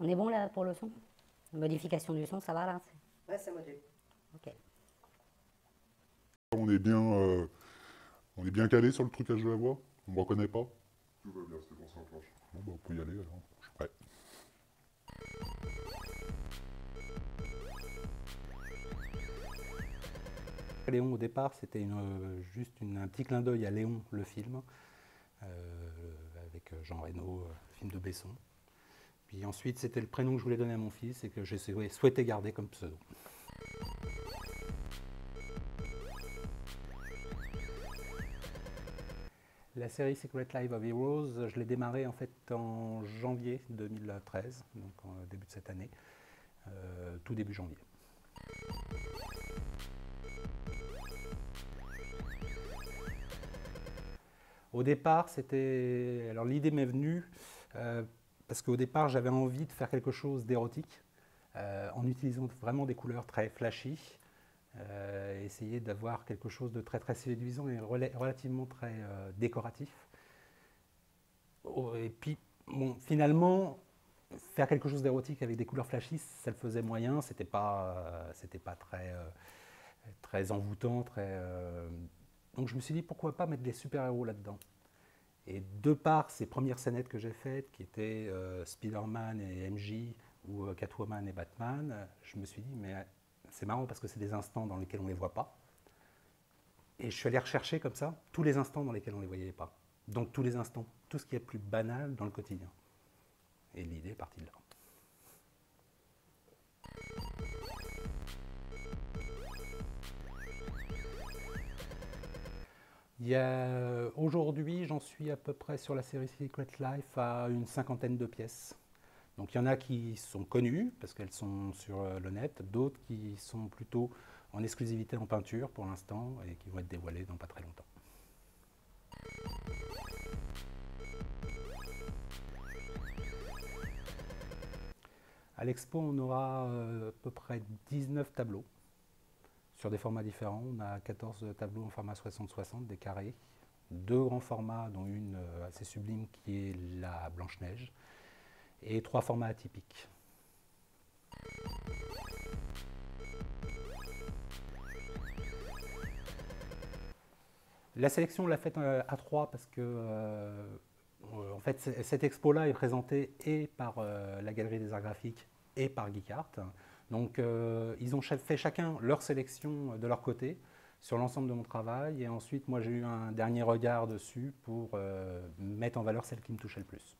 On est bon là pour le son? Modification du son, ça va là? Ouais, c'est modulé. Ok. On est bien, euh, on est bien calé sur le trucage de la voix? On ne reconnaît pas? Tout va bien, c'était pour ça enclenche. Bon, bah, on peut y aller alors. Je suis prêt. Léon, au départ, c'était une- euh, juste une- un petit clin d'œil à Léon, le film, euh, avec Jean Reno, euh, film de Besson. Puis ensuite, c'était le prénom que je voulais donner à mon fils et que j'ai souhait- souhaité garder comme pseudo. La série Secret Life of Heroes, je l'ai démarrée en fait en janvier 2013, donc en début de cette année, euh, tout début janvier. Au départ, c'était. Alors l'idée m'est venue euh, parce qu'au départ, j'avais envie de faire quelque chose d'érotique euh, en utilisant vraiment des couleurs très flashy, euh, essayer d'avoir quelque chose de très très séduisant et rela- relativement très euh, décoratif. Oh, Et puis, bon, finalement, faire quelque chose d'érotique avec des couleurs flashy, ça le faisait moyen, c'était pas, pas très, très envoûtant, donc je me suis dit pourquoi pas mettre des super-héros là-dedans. Et de par ces premières scénettes que j'ai faites, qui étaient euh, Spider-Man et MJ, ou euh, Catwoman et Batman, je me suis dit, mais euh, c'est marrant parce que c'est des instants dans lesquels on ne les voit pas. Et je suis allé rechercher comme ça tous les instants dans lesquels on ne les voyait pas. Donc tous les instants, tout ce qui est plus banal dans le quotidien. Et l'idée est partie de là. A- Aujourd'hui, j'en suis à peu près sur la série Secret Life à une cinquantaine de pièces. Donc il y en a qui sont connues parce qu'elles sont sur euh, le net, d'autres qui sont plutôt en exclusivité en peinture pour l'instant et qui vont être dévoilées dans pas très longtemps. À l'expo, on aura euh, à peu près 19 tableaux sur des formats différents. On a 14 tableaux en format 60-60, des carrés, deux grands formats, dont une euh, assez sublime qui est la Blanche-Neige, et trois formats atypiques. La sélection, on l'a faite euh, à trois parce que euh, en fait, cette expo-là est présentée et par la Galerie des Arts Graphiques et par Geekart. Donc, euh, ils ont fait chacun leur sélection de leur côté sur l'ensemble de mon travail. Et ensuite, moi, j'ai eu un dernier regard dessus pour euh, mettre en valeur celle qui me touchait le plus.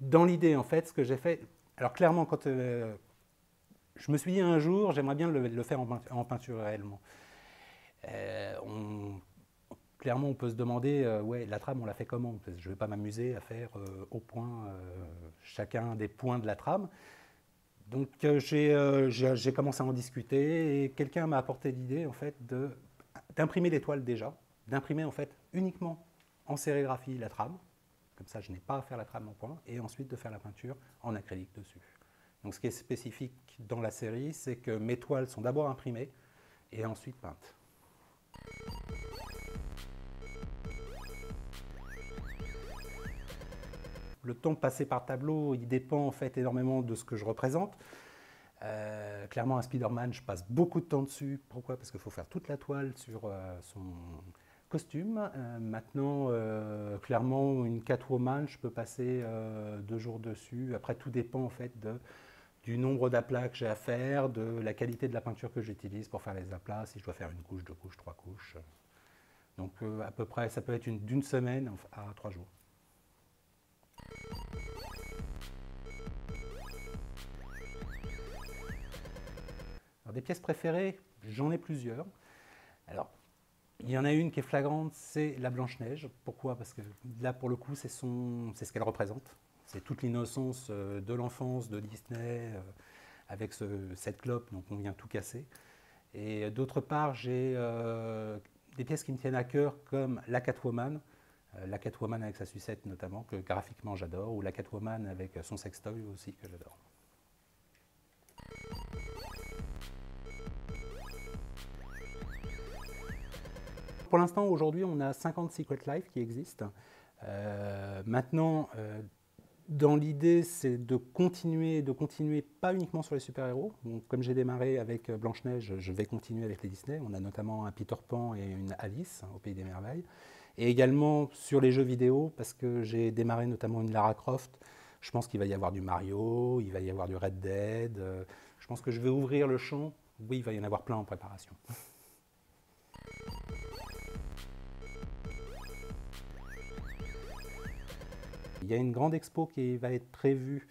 Dans l'idée, en fait, ce que j'ai fait, alors clairement, quand euh, je me suis dit un jour, j'aimerais bien le, faire en, peint- en peinture réellement. Euh, clairement, on peut se demander, euh, ouais, la trame, on l'a fait comment? Je ne vais pas m'amuser à faire euh, au point euh, chacun des points de la trame. Donc j'ai commencé à en discuter et quelqu'un m'a apporté l'idée en fait d'imprimer l'étoile déjà, d'imprimer en fait uniquement en sérigraphie la trame, comme ça je n'ai pas à faire la trame en point, et ensuite de faire la peinture en acrylique dessus. Donc ce qui est spécifique dans la série, c'est que mes toiles sont d'abord imprimées et ensuite peintes. Le temps passé par tableau, il dépend en fait énormément de ce que je représente. Euh, clairement, un Spider-Man, je passe beaucoup de temps dessus. Pourquoi? Parce qu'il faut faire toute la toile sur euh, son costume. Euh, maintenant, clairement, une Catwoman, je peux passer deux jours dessus. Après, tout dépend en fait du nombre d'aplats que j'ai à faire, de la qualité de la peinture que j'utilise pour faire les aplats, si je dois faire une couche, deux couches, trois couches. Donc, à peu près, ça peut être une- d'une semaine à trois jours. Des pièces préférées, j'en ai plusieurs. Alors, il y en a une qui est flagrante, c'est la Blanche-Neige. Pourquoi? Parce que là, pour le coup, c'est ce qu'elle représente. C'est toute l'innocence euh, de l'enfance de Disney, euh, avec ce- cette clope, donc on vient tout casser. Et d'autre part, j'ai euh, des pièces qui me tiennent à cœur, comme la Catwoman, la Catwoman avec sa sucette notamment, que graphiquement j'adore, ou la Catwoman avec son sextoy aussi que j'adore. Pour l'instant, aujourd'hui, on a 50 Secret Life qui existent. Euh, maintenant, euh, dans l'idée, c'est de continuer, de continuer pas uniquement sur les super-héros. comme j'ai démarré avec Blanche-Neige, je vais continuer avec les Disney. On a notamment un Peter Pan et une Alice au Pays des Merveilles. Et également sur les jeux vidéo, parce que j'ai démarré notamment une Lara Croft. Je pense qu'il va y avoir du Mario, il va y avoir du Red Dead. Euh, je pense que je vais ouvrir le champ. Oui, il va y en avoir plein en préparation. Il y a une grande expo qui va être prévue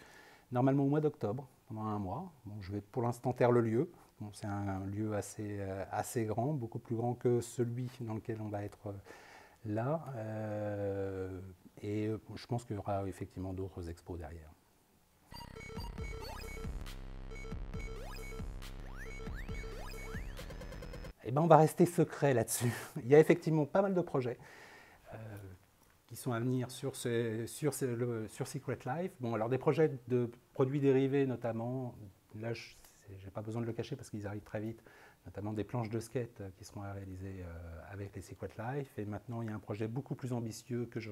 normalement au mois d'octobre, pendant un mois. je vais pour l'instant taire le lieu. c'est un lieu assez, euh, assez grand, beaucoup plus grand que celui dans lequel on va être euh, là. Euh, et je pense qu'il y aura effectivement d'autres expos derrière. Eh ben, on va rester secret là-dessus. Il y a effectivement pas mal de projets qui sont à venir sur, sur, sur Secret Life. Bon, alors des projets de produits dérivés notamment, là je n'ai pas besoin de le cacher parce qu'ils arrivent très vite, notamment des planches de skate qui seront à réaliser euh, avec les Secret Life. Et maintenant, il y a un projet beaucoup plus ambitieux que je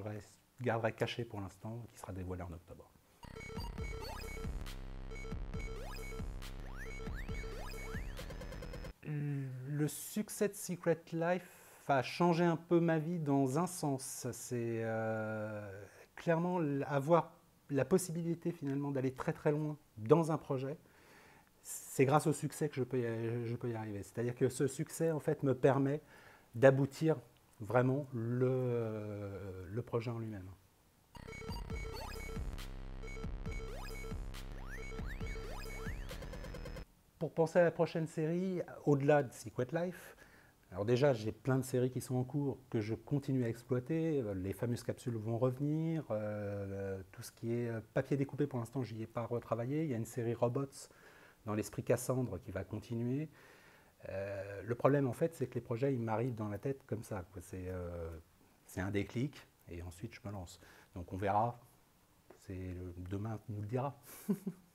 garderai caché pour l'instant, qui sera dévoilé en octobre. Le succès de Secret Life a changé un peu ma vie dans un sens. C'est euh, clairement avoir la possibilité finalement d'aller très très loin dans un projet. C'est grâce au succès que je peux y, je peux y arriver. C'est-à-dire que ce succès en fait me permet d'aboutir vraiment le, le projet en lui-même. Pour penser à la prochaine série, au-delà de Secret Life, alors déjà, j'ai plein de séries qui sont en cours que je continue à exploiter. Euh, les fameuses capsules vont revenir. Euh, tout ce qui est euh, papier découpé, pour l'instant, je n'y ai pas retravaillé. Il y a une série Robots dans l'esprit Cassandre qui va continuer. le problème, en fait, c'est que les projets, ils m'arrivent dans la tête comme ça. C'est un déclic et ensuite, je me lance. Donc on verra. Demain, nous le dira.